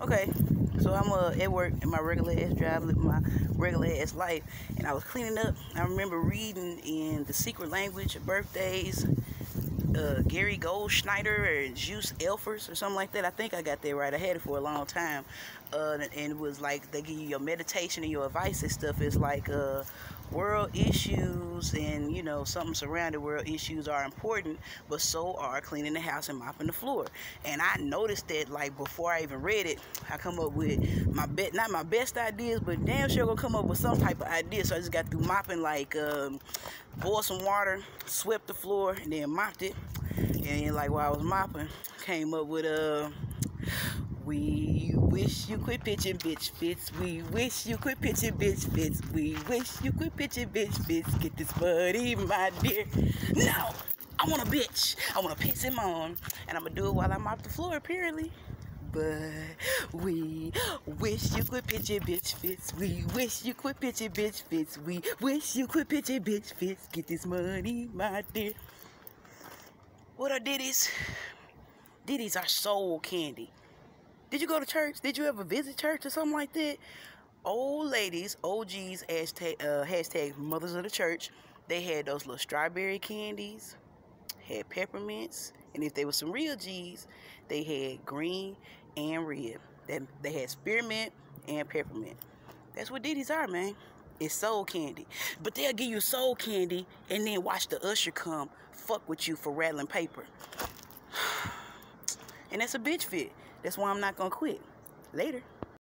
Okay, so I'm uh, at work in my regular ass job, living my regular ass life, and I was cleaning up. I remember reading in the secret language of birthdays, uh, Gary Goldschneider or Joost Elffers or something like that. I think I got that right. I had it for a long time, uh, and it was like they give you your meditation and your advice and stuff. It's like uh, world issues and you know something surrounding world issues are important but so are cleaning the house and mopping the floor. And i noticed that like before i even read it i come up with my bet not my best ideas but damn sure gonna come up with some type of idea. So i just got through mopping like um, boiled some water swept the floor and then mopped it. And then like while i was mopping came up with a uh, we wish you quit pitching bitch fits. We wish you quit pitching bitch fits. We wish you quit pitching bitch fits. Get this buddy, my dear. No! I want a bitch. I want to piss him on. And I'm to do it while I mop the floor, apparently. But we wish you quit pitching bitch fits. We wish you quit pitching bitch fits. We wish you quit pitching bitch fits. Get this money, my dear. What are ditties? Ditties are soul candy. Did you go to church? Did you ever visit church or something like that? Old ladies, OGs, hashtag, uh, hashtag mothers of the church, they had those little strawberry candies, had peppermints, and if they were some real G's, they had green and red. They, they had spearmint and peppermint. That's what ditties are, man. It's soul candy. But they'll give you soul candy and then watch the usher come fuck with you for rattling paper. And that's a bitch fit. That's why I'm not gonna quit. Later.